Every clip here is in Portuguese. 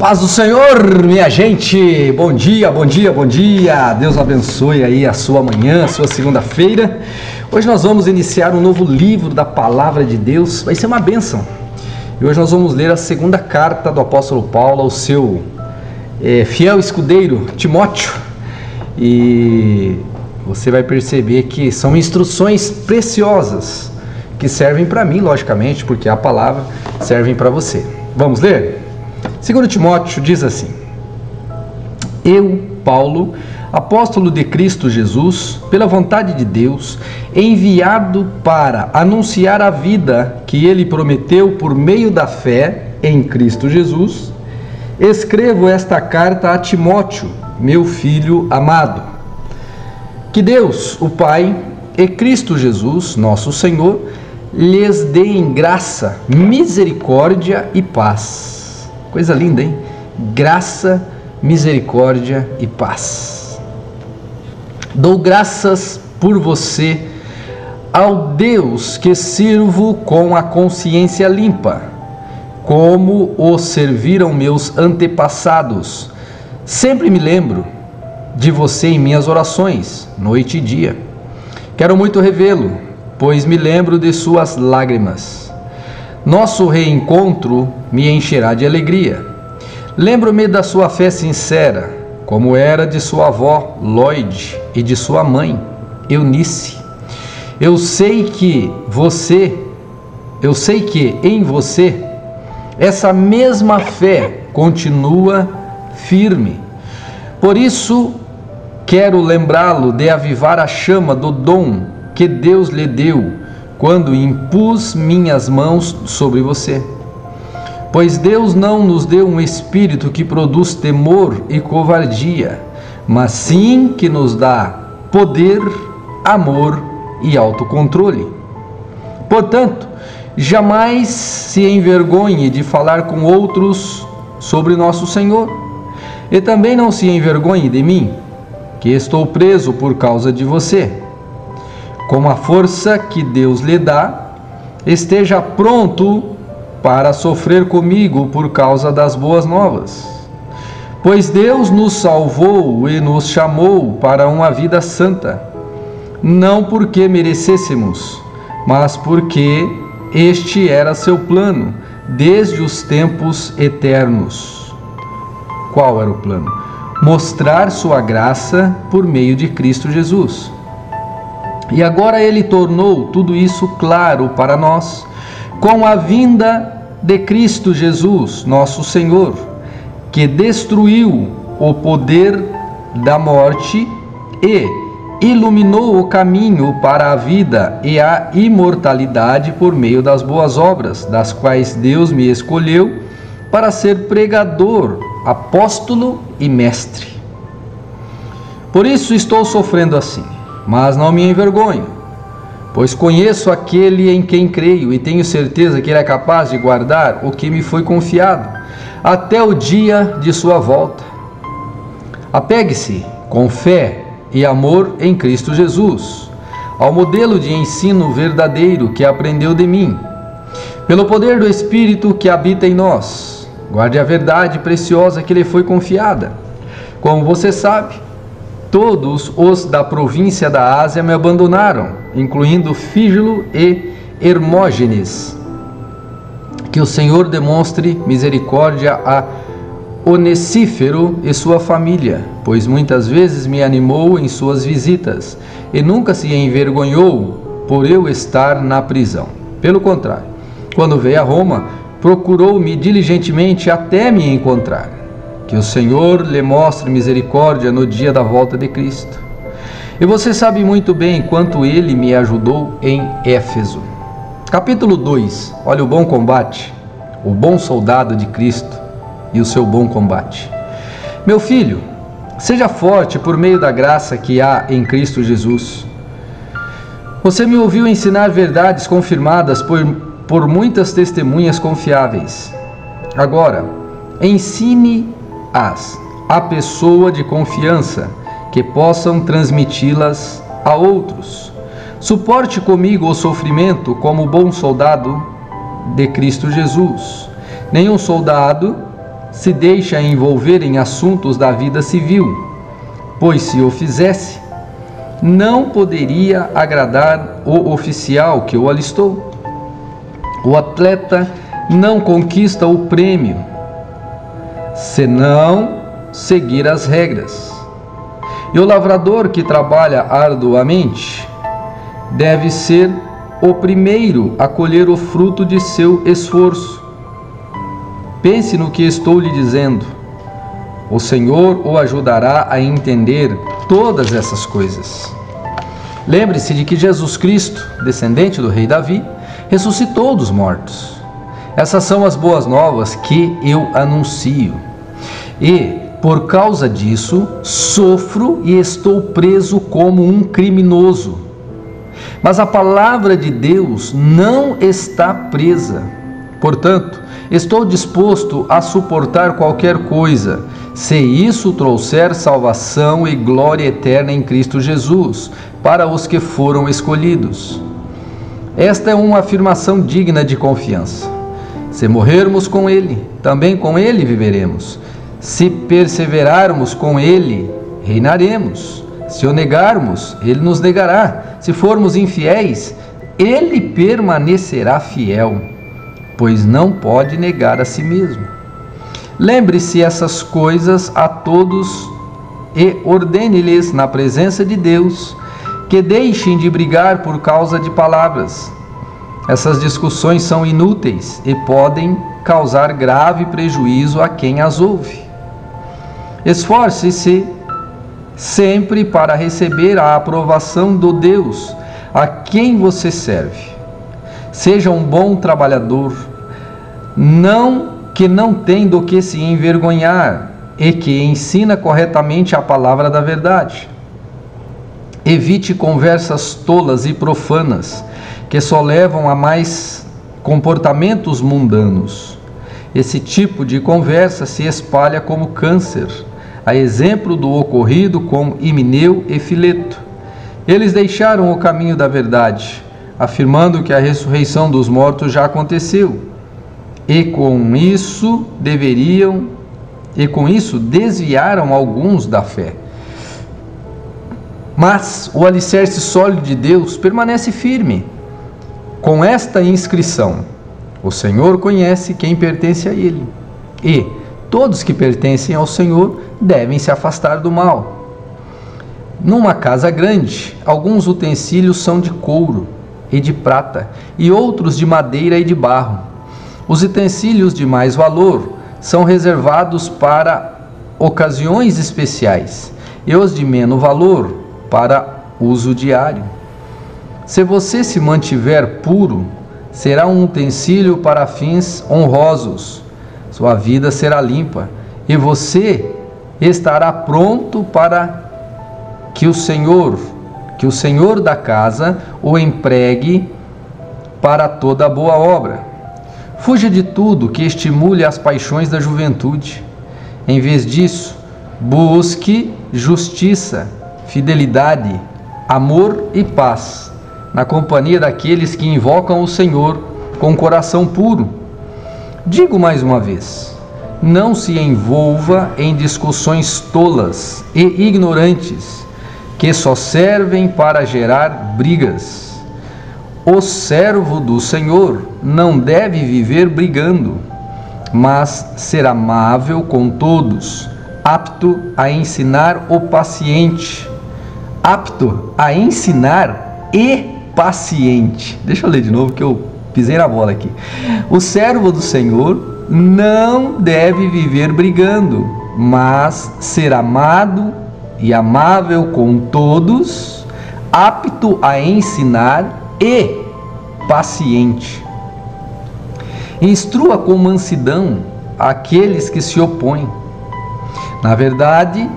Paz do Senhor, minha gente. Bom dia, bom dia, bom dia. Deus abençoe aí a sua manhã, a sua segunda-feira. Hoje nós vamos iniciar um novo livro da Palavra de Deus. Vai ser uma bênção. E hoje nós vamos ler a segunda carta do apóstolo Paulo ao seu é, fiel escudeiro Timóteo. E você vai perceber que são instruções preciosas que servem para mim, logicamente, porque a palavra servem para você. Vamos ler? Segundo Timóteo diz assim: Eu, Paulo, apóstolo de Cristo Jesus, pela vontade de Deus, enviado para anunciar a vida que ele prometeu por meio da fé em Cristo Jesus, escrevo esta carta a Timóteo, meu filho amado. Que Deus, o Pai, e Cristo Jesus, nosso Senhor, lhes dê em graça, misericórdia e paz Coisa linda, hein? Graça, misericórdia e paz. Dou graças por você ao Deus que sirvo com a consciência limpa, como o serviram meus antepassados. Sempre me lembro de você em minhas orações, noite e dia. Quero muito revê-lo, pois me lembro de suas lágrimas. Nosso reencontro me encherá de alegria. Lembro-me da sua fé sincera, como era de sua avó Lloyd e de sua mãe Eunice. Eu sei que você, eu sei que em você essa mesma fé continua firme. Por isso quero lembrá-lo de avivar a chama do dom que Deus lhe deu quando impus minhas mãos sobre você. Pois Deus não nos deu um espírito que produz temor e covardia, mas sim que nos dá poder, amor e autocontrole. Portanto, jamais se envergonhe de falar com outros sobre nosso Senhor. E também não se envergonhe de mim, que estou preso por causa de você com a força que Deus lhe dá, esteja pronto para sofrer comigo por causa das boas novas. Pois Deus nos salvou e nos chamou para uma vida santa, não porque merecêssemos, mas porque este era seu plano desde os tempos eternos. Qual era o plano? Mostrar sua graça por meio de Cristo Jesus. E agora ele tornou tudo isso claro para nós com a vinda de Cristo Jesus, nosso Senhor, que destruiu o poder da morte e iluminou o caminho para a vida e a imortalidade por meio das boas obras, das quais Deus me escolheu para ser pregador, apóstolo e mestre. Por isso estou sofrendo assim mas não me envergonho, pois conheço aquele em quem creio e tenho certeza que ele é capaz de guardar o que me foi confiado até o dia de sua volta. Apegue-se com fé e amor em Cristo Jesus, ao modelo de ensino verdadeiro que aprendeu de mim, pelo poder do Espírito que habita em nós. Guarde a verdade preciosa que lhe foi confiada. Como você sabe, Todos os da província da Ásia me abandonaram, incluindo Fígilo e Hermógenes. Que o Senhor demonstre misericórdia a Onesífero e sua família, pois muitas vezes me animou em suas visitas e nunca se envergonhou por eu estar na prisão. Pelo contrário, quando veio a Roma, procurou-me diligentemente até me encontrar. Que o Senhor lhe mostre misericórdia no dia da volta de Cristo. E você sabe muito bem quanto ele me ajudou em Éfeso. Capítulo 2. Olha o bom combate, o bom soldado de Cristo e o seu bom combate. Meu filho, seja forte por meio da graça que há em Cristo Jesus. Você me ouviu ensinar verdades confirmadas por, por muitas testemunhas confiáveis. Agora, ensine as a pessoa de confiança que possam transmiti-las a outros. Suporte comigo o sofrimento como bom soldado de Cristo Jesus. Nenhum soldado se deixa envolver em assuntos da vida civil, pois se o fizesse, não poderia agradar o oficial que o alistou. O atleta não conquista o prêmio senão seguir as regras. E o lavrador que trabalha arduamente deve ser o primeiro a colher o fruto de seu esforço. Pense no que estou lhe dizendo. O Senhor o ajudará a entender todas essas coisas. Lembre-se de que Jesus Cristo, descendente do rei Davi, ressuscitou dos mortos. Essas são as boas novas que eu anuncio. E, por causa disso, sofro e estou preso como um criminoso. Mas a palavra de Deus não está presa. Portanto, estou disposto a suportar qualquer coisa, se isso trouxer salvação e glória eterna em Cristo Jesus, para os que foram escolhidos. Esta é uma afirmação digna de confiança. Se morrermos com Ele, também com Ele viveremos. Se perseverarmos com Ele, reinaremos. Se o negarmos, Ele nos negará. Se formos infiéis, Ele permanecerá fiel, pois não pode negar a si mesmo. Lembre-se essas coisas a todos e ordene-lhes na presença de Deus que deixem de brigar por causa de palavras essas discussões são inúteis e podem causar grave prejuízo a quem as ouve. Esforce-se sempre para receber a aprovação do Deus a quem você serve. Seja um bom trabalhador, não que não tem do que se envergonhar e que ensina corretamente a palavra da verdade. Evite conversas tolas e profanas que só levam a mais comportamentos mundanos. Esse tipo de conversa se espalha como câncer, a exemplo do ocorrido com Imineu e Fileto. Eles deixaram o caminho da verdade, afirmando que a ressurreição dos mortos já aconteceu. E com isso deveriam e com isso desviaram alguns da fé. Mas o alicerce sólido de Deus permanece firme com esta inscrição: O Senhor conhece quem pertence a Ele, e todos que pertencem ao Senhor devem se afastar do mal. Numa casa grande, alguns utensílios são de couro e de prata, e outros de madeira e de barro. Os utensílios de mais valor são reservados para ocasiões especiais, e os de menos valor para uso diário. Se você se mantiver puro, será um utensílio para fins honrosos. Sua vida será limpa e você estará pronto para que o Senhor, que o Senhor da casa o empregue para toda boa obra. Fuja de tudo que estimule as paixões da juventude. Em vez disso, busque justiça, fidelidade, amor e paz na companhia daqueles que invocam o Senhor com coração puro. Digo mais uma vez: não se envolva em discussões tolas e ignorantes que só servem para gerar brigas. O servo do Senhor não deve viver brigando, mas ser amável com todos, apto a ensinar o paciente, apto a ensinar e paciente. Deixa eu ler de novo que eu pisei na bola aqui. O servo do Senhor não deve viver brigando, mas ser amado e amável com todos, apto a ensinar e paciente. Instrua com mansidão aqueles que se opõem. Na verdade,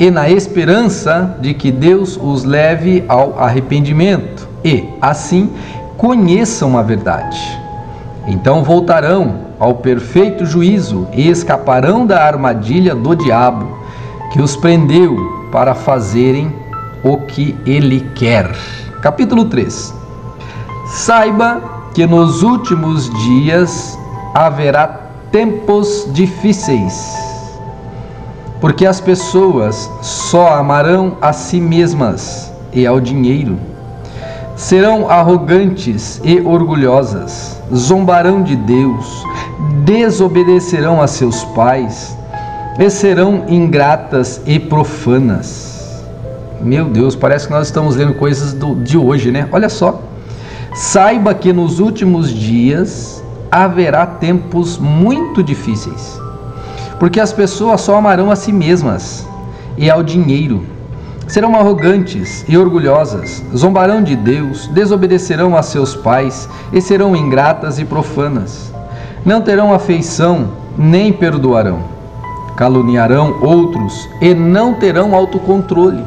e na esperança de que Deus os leve ao arrependimento e, assim, conheçam a verdade. Então voltarão ao perfeito juízo e escaparão da armadilha do diabo, que os prendeu para fazerem o que ele quer. Capítulo 3 Saiba que nos últimos dias haverá tempos difíceis, porque as pessoas só amarão a si mesmas e ao dinheiro. Serão arrogantes e orgulhosas, zombarão de Deus, desobedecerão a seus pais e serão ingratas e profanas. Meu Deus, parece que nós estamos lendo coisas do, de hoje, né? Olha só. Saiba que nos últimos dias haverá tempos muito difíceis, porque as pessoas só amarão a si mesmas e ao dinheiro. Serão arrogantes e orgulhosas, zombarão de Deus, desobedecerão a seus pais e serão ingratas e profanas. Não terão afeição, nem perdoarão. Caluniarão outros e não terão autocontrole.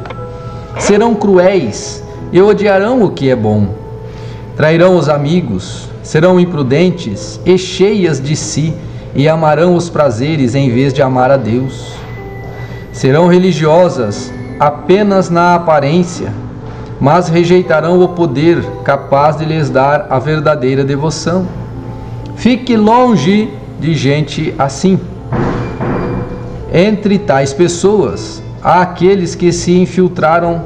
Serão cruéis e odiarão o que é bom. Trairão os amigos, serão imprudentes e cheias de si e amarão os prazeres em vez de amar a Deus. Serão religiosas apenas na aparência, mas rejeitarão o poder capaz de lhes dar a verdadeira devoção. Fique longe de gente assim. Entre tais pessoas, há aqueles que se infiltraram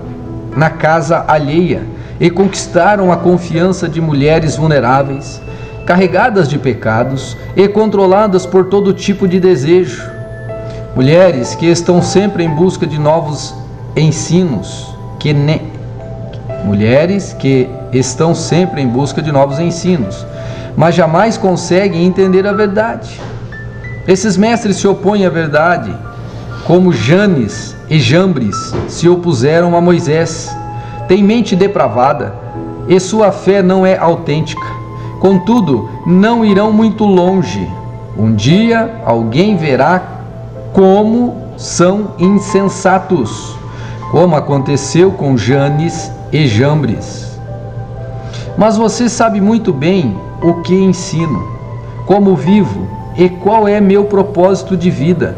na casa alheia e conquistaram a confiança de mulheres vulneráveis, carregadas de pecados e controladas por todo tipo de desejo. Mulheres que estão sempre em busca de novos ensinos, que ne... mulheres que estão sempre em busca de novos ensinos, mas jamais conseguem entender a verdade. Esses mestres se opõem à verdade, como Janes e Jambres se opuseram a Moisés. Tem mente depravada e sua fé não é autêntica. Contudo, não irão muito longe. Um dia alguém verá como são insensatos, como aconteceu com Janes e Jambres. Mas você sabe muito bem o que ensino, como vivo e qual é meu propósito de vida.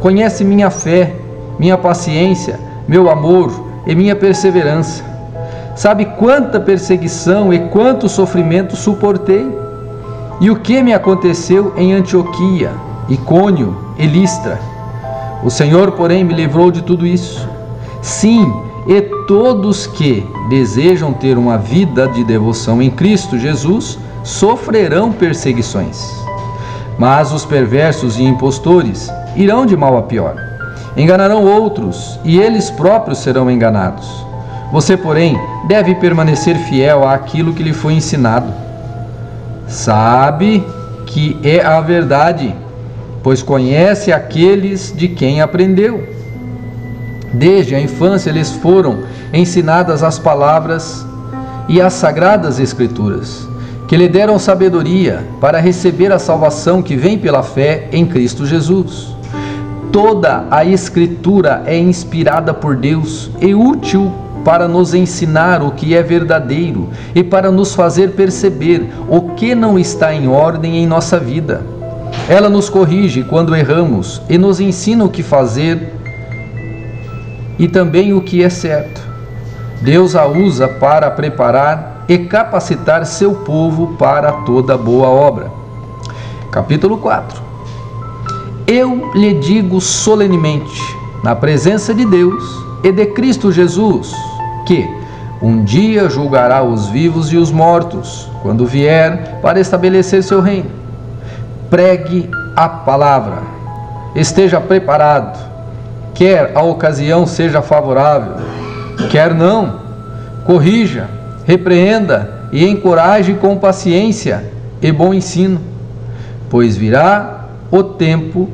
Conhece minha fé, minha paciência, meu amor e minha perseverança. Sabe quanta perseguição e quanto sofrimento suportei? E o que me aconteceu em Antioquia, Icônio e Listra? O Senhor, porém, me livrou de tudo isso. Sim, e todos que desejam ter uma vida de devoção em Cristo Jesus sofrerão perseguições. Mas os perversos e impostores irão de mal a pior. Enganarão outros e eles próprios serão enganados. Você, porém, deve permanecer fiel àquilo que lhe foi ensinado. Sabe que é a verdade, pois conhece aqueles de quem aprendeu. Desde a infância lhes foram ensinadas as palavras e as sagradas Escrituras que lhe deram sabedoria para receber a salvação que vem pela fé em Cristo Jesus. Toda a Escritura é inspirada por Deus e útil para nos ensinar o que é verdadeiro e para nos fazer perceber o que não está em ordem em nossa vida. Ela nos corrige quando erramos e nos ensina o que fazer e também o que é certo. Deus a usa para preparar e capacitar seu povo para toda boa obra. Capítulo 4 Eu lhe digo solenemente, na presença de Deus e de Cristo Jesus, que um dia julgará os vivos e os mortos, quando vier para estabelecer seu reino. Pregue a palavra, esteja preparado, quer a ocasião seja favorável, quer não, corrija repreenda e encoraje com paciência e bom ensino, pois virá o tempo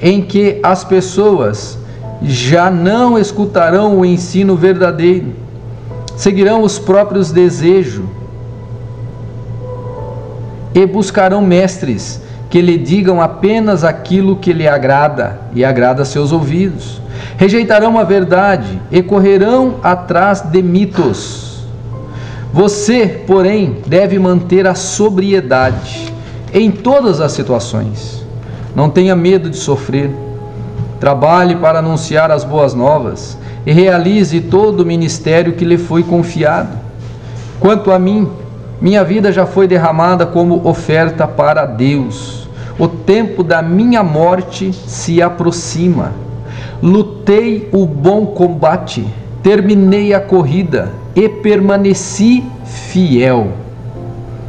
em que as pessoas já não escutarão o ensino verdadeiro, seguirão os próprios desejos e buscarão mestres que lhe digam apenas aquilo que lhe agrada e agrada seus ouvidos. Rejeitarão a verdade e correrão atrás de mitos você, porém, deve manter a sobriedade em todas as situações. Não tenha medo de sofrer. Trabalhe para anunciar as boas novas e realize todo o ministério que lhe foi confiado. Quanto a mim, minha vida já foi derramada como oferta para Deus, O tempo da minha morte se aproxima. Lutei o bom combate, terminei a corrida e permaneci fiel.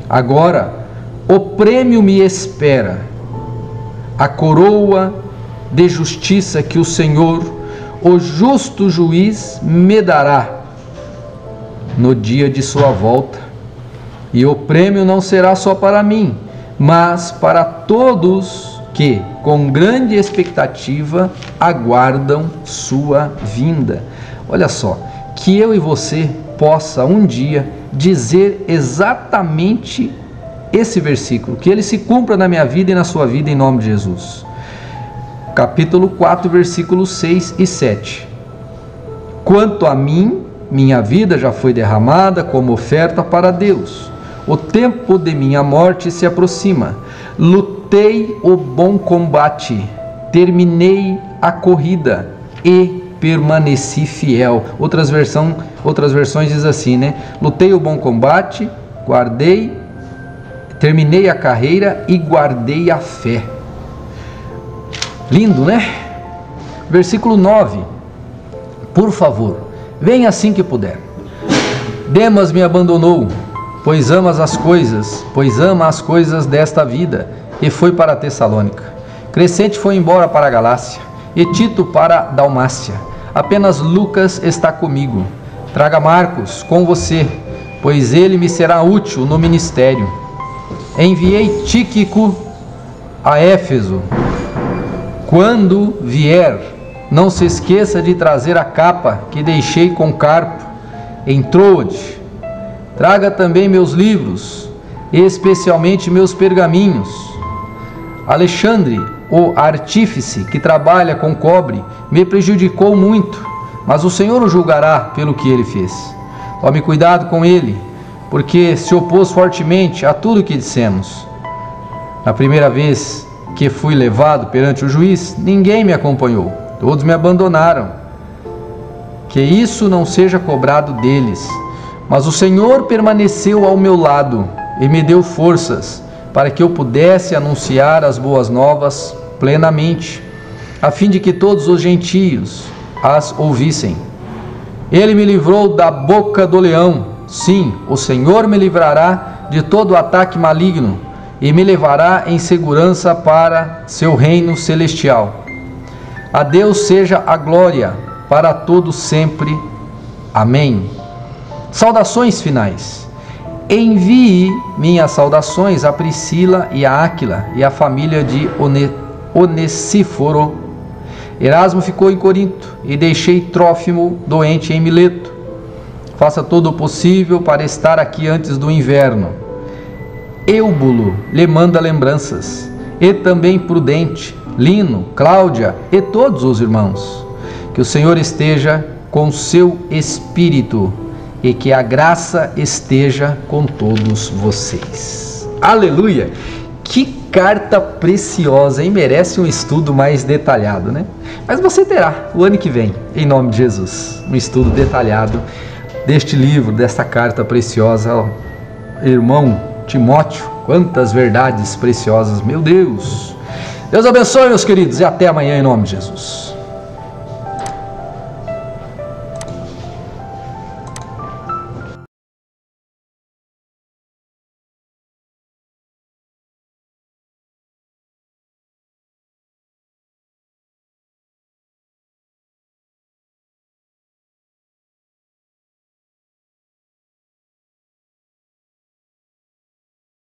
Agora, o prêmio me espera, a coroa de justiça que o Senhor, o justo juiz, me dará no dia de sua volta. E o prêmio não será só para mim, mas para todos que, com grande expectativa, aguardam sua vinda. Olha só, que eu e você possa um dia dizer exatamente esse versículo, que ele se cumpra na minha vida e na sua vida em nome de Jesus. Capítulo 4, versículos 6 e 7. Quanto a mim, minha vida já foi derramada como oferta para Deus. O tempo de minha morte se aproxima. Lutei o bom combate, terminei a corrida e permaneci fiel. Outras, versão, outras versões diz assim, né? Lutei o bom combate, guardei, terminei a carreira e guardei a fé. Lindo, né? Versículo 9. Por favor, Vem assim que puder. Demas me abandonou, pois amas as coisas, pois ama as coisas desta vida, e foi para Tessalônica. Crescente foi embora para a Galácia, e Tito para Dalmácia. Apenas Lucas está comigo. Traga Marcos com você, pois ele me será útil no ministério. Enviei Tíquico a Éfeso. Quando vier, não se esqueça de trazer a capa que deixei com Carpo em Troade. Traga também meus livros, especialmente meus pergaminhos. Alexandre, o artífice que trabalha com cobre, me prejudicou muito, mas o Senhor o julgará pelo que ele fez. Tome cuidado com ele, porque se opôs fortemente a tudo que dissemos. Na primeira vez que fui levado perante o juiz, ninguém me acompanhou todos me abandonaram. Que isso não seja cobrado deles. Mas o Senhor permaneceu ao meu lado e me deu forças para que eu pudesse anunciar as boas novas plenamente, a fim de que todos os gentios as ouvissem. Ele me livrou da boca do leão. Sim, o Senhor me livrará de todo ataque maligno e me levará em segurança para seu reino celestial. A Deus seja a glória para todos sempre. Amém. Saudações finais. Envie minhas saudações a Priscila e a Áquila e a família de Onesíforo. Erasmo ficou em Corinto e deixei Trófimo doente em Mileto. Faça todo o possível para estar aqui antes do inverno. Eubulo lhe manda lembranças, e também Prudente, Lino, Cláudia e todos os irmãos. Que o Senhor esteja com seu espírito e que a graça esteja com todos vocês. Aleluia! Que carta preciosa, e merece um estudo mais detalhado, né? Mas você terá o ano que vem, em nome de Jesus, um estudo detalhado deste livro, desta carta preciosa, irmão Timóteo. Quantas verdades preciosas, meu Deus! Deus abençoe, meus queridos, e até amanhã em nome de Jesus.